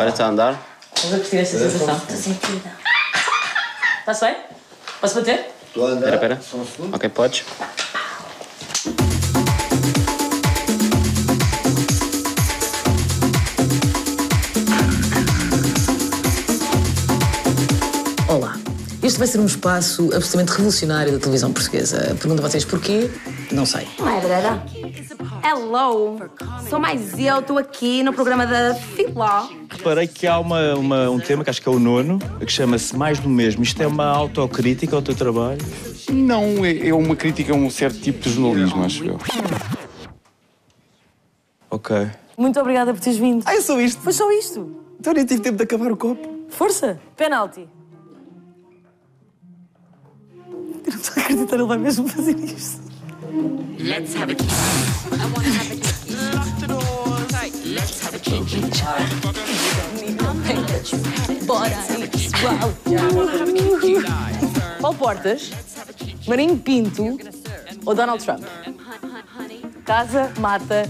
Agora está a andar. Vamos a curtir esta sensação. Sentida. Está-se bem? Posso bater? Estou a andar. Espera, espera. Só um segundo. Ok, podes. Olá. Este vai ser um espaço absolutamente revolucionário da televisão portuguesa. Pergunto a vocês porquê? Não sei. Não é? Hello! Sou mais eu, estou aqui no programa da Filó. Reparei que há uma, uma- um tema que acho que é o nono, que chama-se Mais do Mesmo. Isto é uma autocrítica ao teu trabalho? Não, é, é uma crítica a um certo tipo de jornalismo, acho eu. Ok. Muito obrigada por teres vindo. Ah, é só isto? Foi só isto. Então nem tive tempo de acabar o copo. Força. Penalti. Eu não estou a acreditar, ele vai mesmo fazer isto. Bora pessoal. Paulo Portas, Marinho Pinto ou Donald Trump? Casa, mata.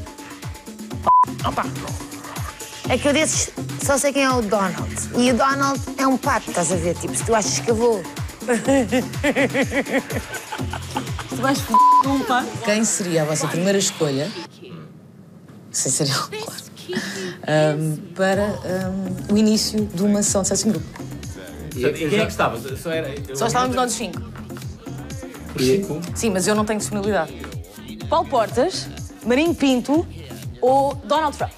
É que eu desses só sei quem é o Donald. E o Donald é um pato, estás a ver? Tipo, se tu achas que eu vou. Tu vais f... um pá. Quem seria a vossa primeira escolha? Sem ser eu, claro. Ahm, para ahm, o início de uma sessão de sexo em grupo. Quem é que estava? Só, era, Só estávamos nós os cinco. Sim, mas eu não tenho disponibilidade. Paulo Portas, Marinho Pinto ou Donald Trump?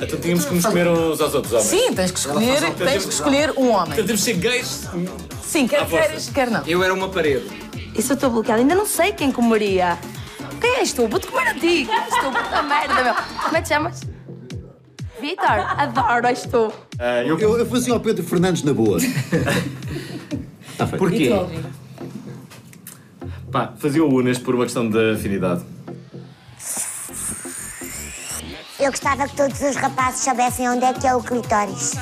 Então tínhamos que nos comer uns aos outros homens. Sim, tens que escolher, tens que escolher um homem. Então temos de ser gays. Sim, quer queres, quer não. Eu era uma parede. Isso eu estou bloqueada, ainda não sei quem comeria. Quem és tu? Vou-te comer a ti. Quem és tu? Puta merda, meu. Como é que te chamas? Vitor, adoro és tu. Eu, eu fazia ao Pedro Fernandes na boa. Está feito. Porquê? Pá, fazia o Unas por uma questão de afinidade. Eu gostava que todos os rapazes soubessem onde é que é o clitóris.